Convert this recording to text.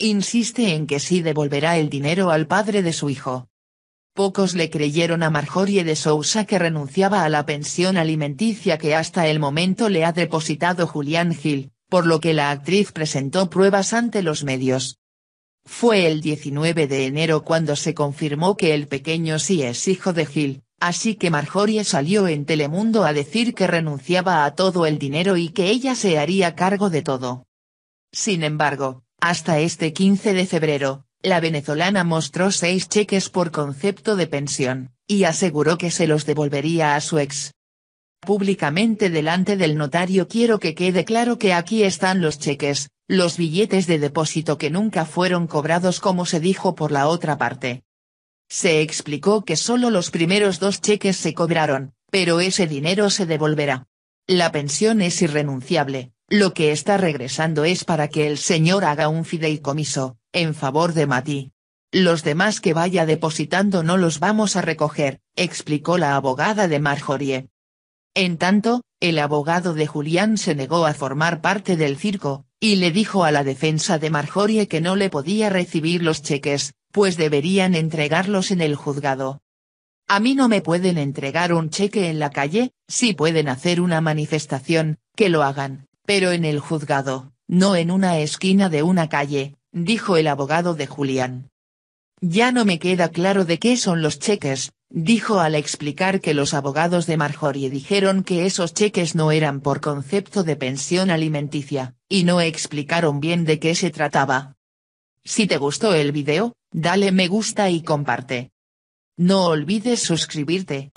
insiste en que sí devolverá el dinero al padre de su hijo. Pocos le creyeron a Marjorie de Sousa que renunciaba a la pensión alimenticia que hasta el momento le ha depositado Julián Gil, por lo que la actriz presentó pruebas ante los medios. Fue el 19 de enero cuando se confirmó que el pequeño sí es hijo de Gil, así que Marjorie salió en Telemundo a decir que renunciaba a todo el dinero y que ella se haría cargo de todo. Sin embargo, hasta este 15 de febrero, la venezolana mostró seis cheques por concepto de pensión, y aseguró que se los devolvería a su ex. Públicamente delante del notario quiero que quede claro que aquí están los cheques, los billetes de depósito que nunca fueron cobrados como se dijo por la otra parte. Se explicó que solo los primeros dos cheques se cobraron, pero ese dinero se devolverá. La pensión es irrenunciable, lo que está regresando es para que el señor haga un fideicomiso, en favor de Mati. Los demás que vaya depositando no los vamos a recoger, explicó la abogada de Marjorie. En tanto, el abogado de Julián se negó a formar parte del circo, y le dijo a la defensa de Marjorie que no le podía recibir los cheques, pues deberían entregarlos en el juzgado. A mí no me pueden entregar un cheque en la calle, si pueden hacer una manifestación, que lo hagan, pero en el juzgado, no en una esquina de una calle, dijo el abogado de Julián. Ya no me queda claro de qué son los cheques, dijo al explicar que los abogados de Marjorie dijeron que esos cheques no eran por concepto de pensión alimenticia, y no explicaron bien de qué se trataba. Si te gustó el video, dale me gusta y comparte. No olvides suscribirte.